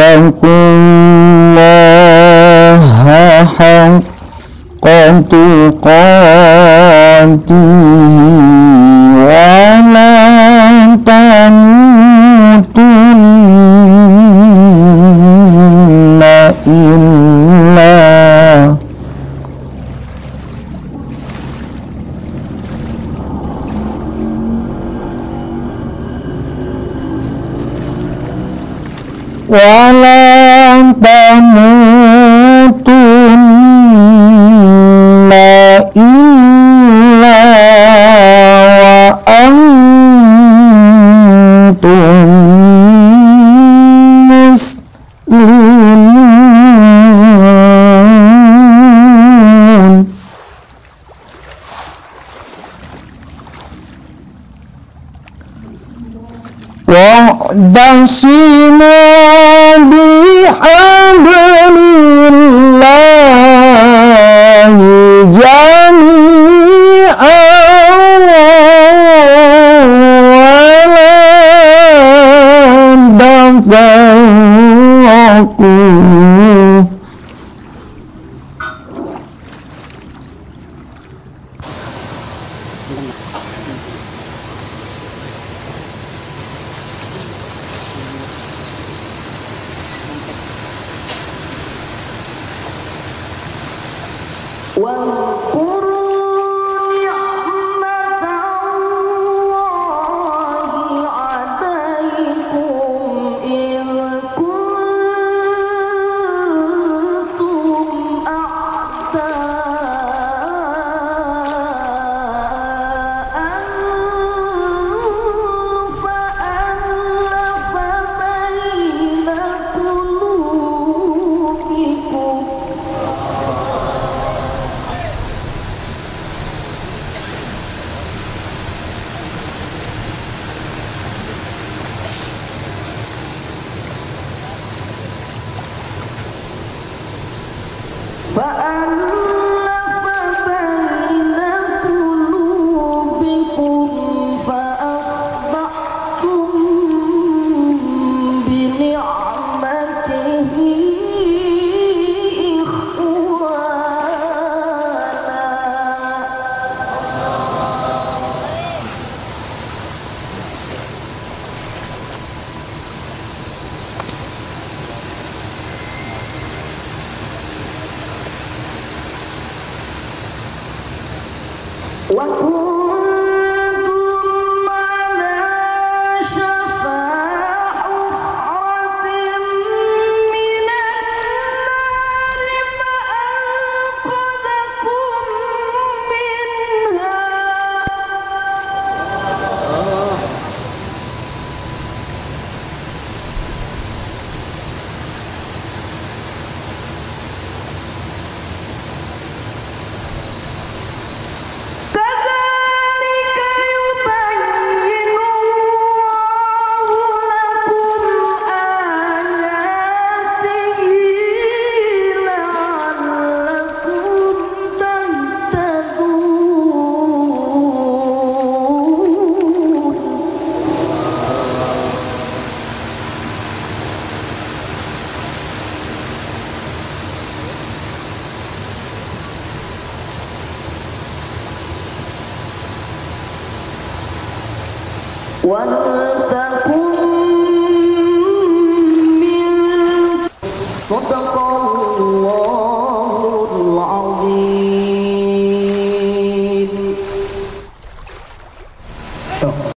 اتقوا الله حق تقاته ولا تموتن إلا ولا تموتن واعتصموا بحبل الله جميعا ولا تفرقوا One, two. فألف ولتكن من صدق الله